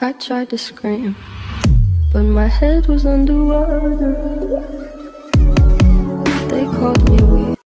I tried to scream, but my head was underwater.